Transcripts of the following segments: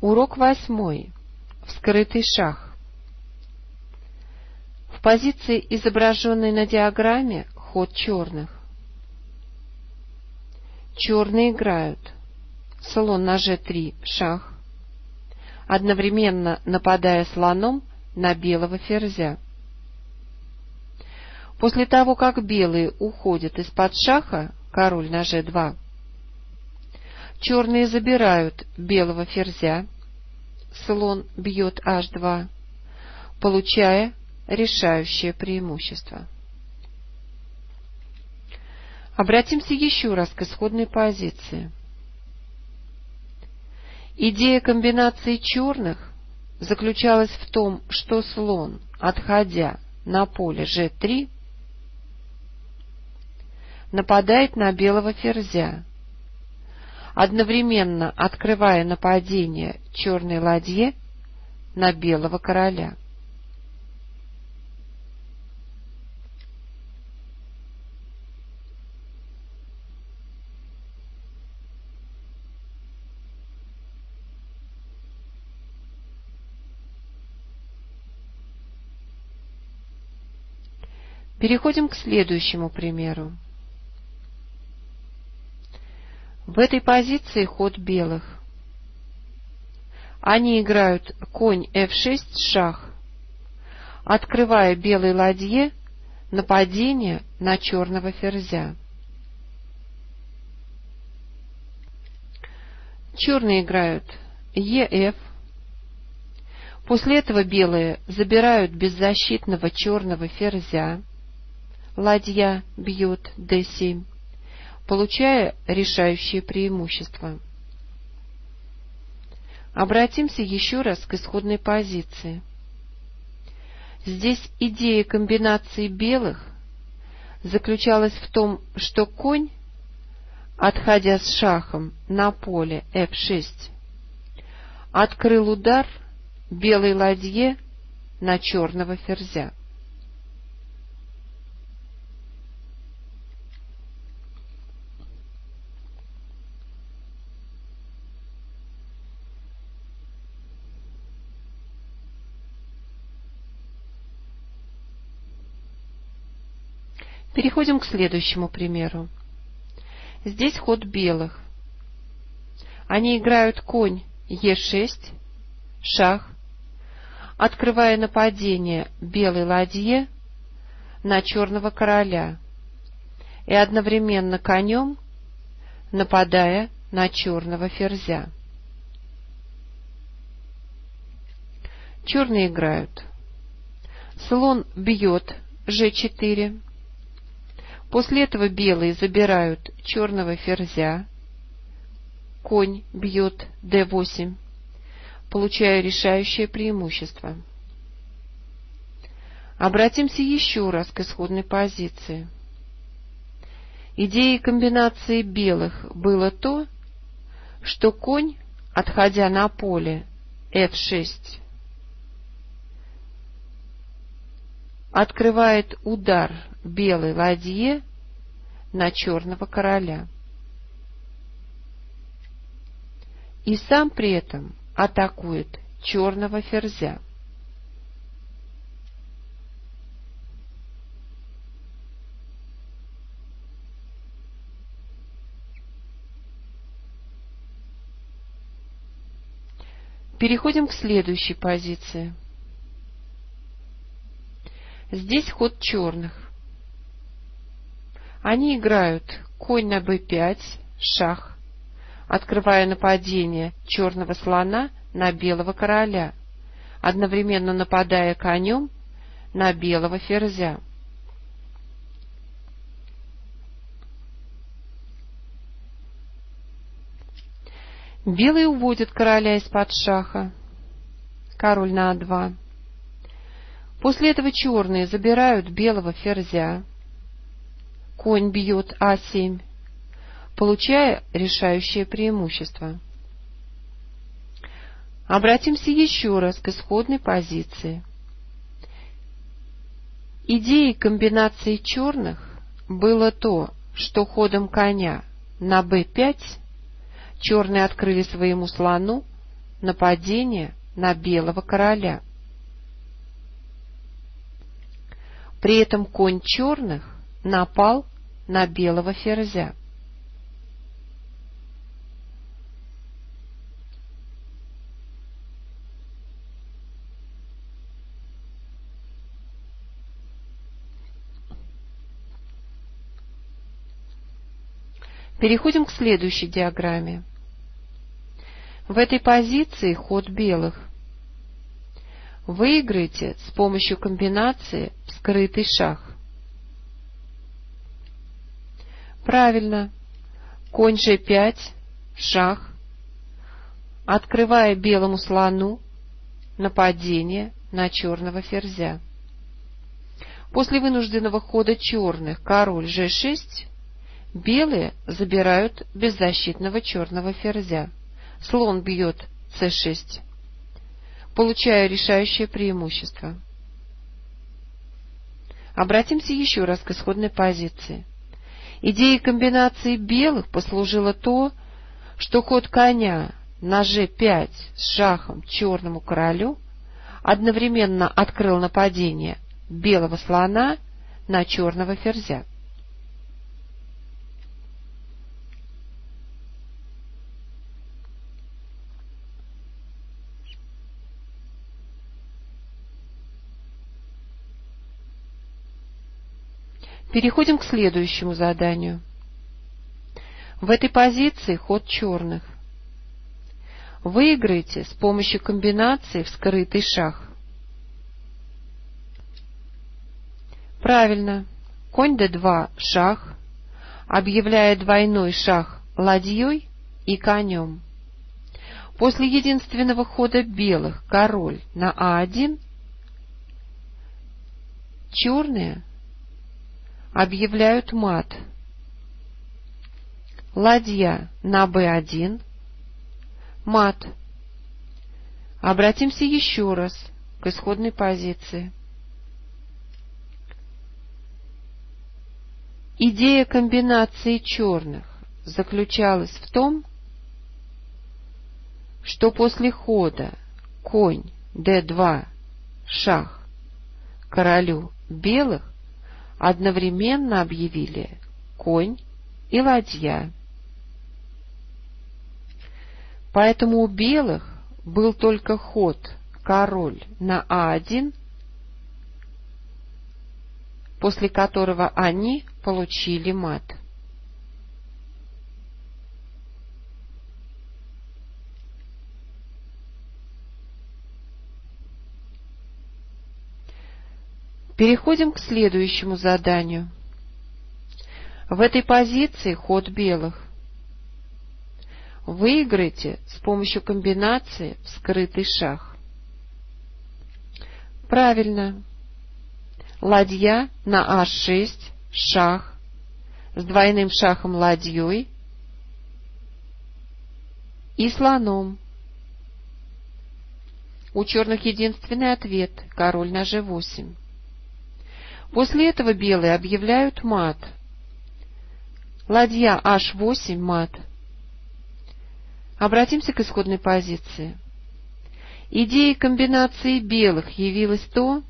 Урок восьмой. Вскрытый шах. В позиции, изображенной на диаграмме, ход черных. Черные играют. Слон на g3 шах, одновременно нападая слоном на белого ферзя. После того, как белые уходят из-под шаха, король на g2, черные забирают белого ферзя, слон бьет h2, получая решающее преимущество. Обратимся еще раз к исходной позиции. Идея комбинации черных заключалась в том, что слон, отходя на поле g3, нападает на белого ферзя, одновременно открывая нападение черной ладье на белого короля. Переходим к следующему примеру. В этой позиции ход белых. Они играют конь f6 шах, открывая белой ладье нападение на черного ферзя. Черные играют ef. После этого белые забирают беззащитного черного ферзя. Ладья бьет d7 получая решающее преимущество. Обратимся еще раз к исходной позиции. Здесь идея комбинации белых заключалась в том, что конь, отходя с шахом на поле f6, открыл удар белой ладье на черного ферзя. Переходим к следующему примеру. Здесь ход белых. Они играют конь Е6, шах, открывая нападение белой ладье на черного короля и одновременно конем нападая на черного ферзя. Черные играют. Слон бьет G4, После этого белые забирают черного ферзя, конь бьет d8, получая решающее преимущество. Обратимся еще раз к исходной позиции. Идеей комбинации белых было то, что конь, отходя на поле f6, открывает удар белой ладье на черного короля. И сам при этом атакует черного ферзя. Переходим к следующей позиции. Здесь ход черных. Они играют конь на b5, шах, открывая нападение черного слона на белого короля, одновременно нападая конем на белого ферзя. Белые уводят короля из-под шаха. Король на а2. После этого черные забирают белого ферзя. Конь бьет а7, получая решающее преимущество. Обратимся еще раз к исходной позиции. Идеей комбинации черных было то, что ходом коня на b5 черные открыли своему слону нападение на белого короля. При этом конь черных напал на белого ферзя. Переходим к следующей диаграмме. В этой позиции ход белых. Выиграйте с помощью комбинации скрытый шах. Правильно. Конь g5, шах, открывая белому слону нападение на черного ферзя. После вынужденного хода черных король g6 Белые забирают беззащитного черного ферзя. Слон бьет c6, получая решающее преимущество. Обратимся еще раз к исходной позиции. Идеей комбинации белых послужило то, что ход коня на g5 с шахом черному королю одновременно открыл нападение белого слона на черного ферзя. Переходим к следующему заданию. В этой позиции ход черных. Выиграйте с помощью комбинации в скрытый шах. Правильно. Конь d2 шах, объявляя двойной шах ладьей и конем. После единственного хода белых король на а1 черные объявляют мат. Ладья на Б1. Мат. Обратимся еще раз к исходной позиции. Идея комбинации черных заключалась в том, что после хода конь d2 шах королю белых одновременно объявили конь и ладья. Поэтому у белых был только ход король на А1, после которого они получили мат. Переходим к следующему заданию. В этой позиции ход белых. Выиграйте с помощью комбинации в скрытый шах. Правильно. Ладья на А6, шах, с двойным шахом ладьей и слоном. У черных единственный ответ — король на G8. После этого белые объявляют мат. Ладья H8 мат. Обратимся к исходной позиции. Идеей комбинации белых явилось то,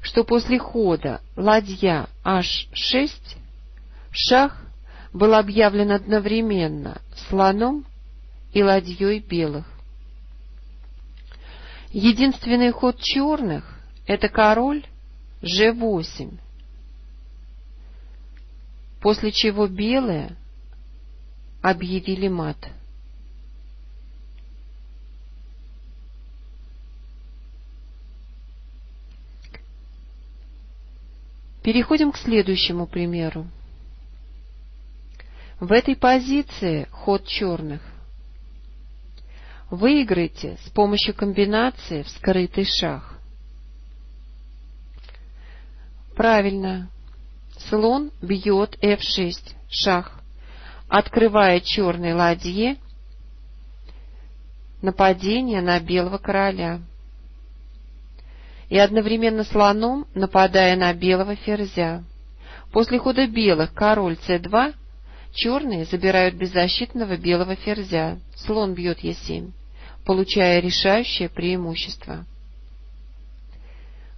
что после хода ладья H6 шах был объявлен одновременно слоном и ладьей белых. Единственный ход черных — это король Ж8. После чего белые объявили мат. Переходим к следующему примеру. В этой позиции ход черных. Выиграйте с помощью комбинации в скрытый шах. Правильно. Слон бьет f6, шах, открывая черной ладье нападение на белого короля. И одновременно слоном нападая на белого ферзя. После хода белых король c2 черные забирают беззащитного белого ферзя. Слон бьет e7. получая решающее преимущество.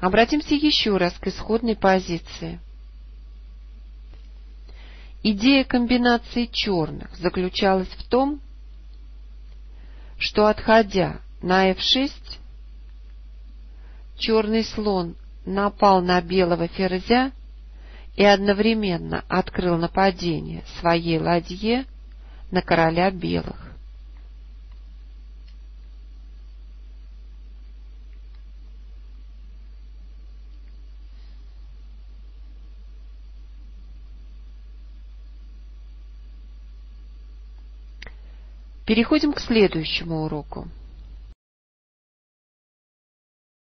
Обратимся еще раз к исходной позиции. Идея комбинации черных заключалась в том, что, отходя на f6, черный слон напал на белого ферзя и одновременно открыл нападение своей ладье на короля белых. Переходим к следующему уроку.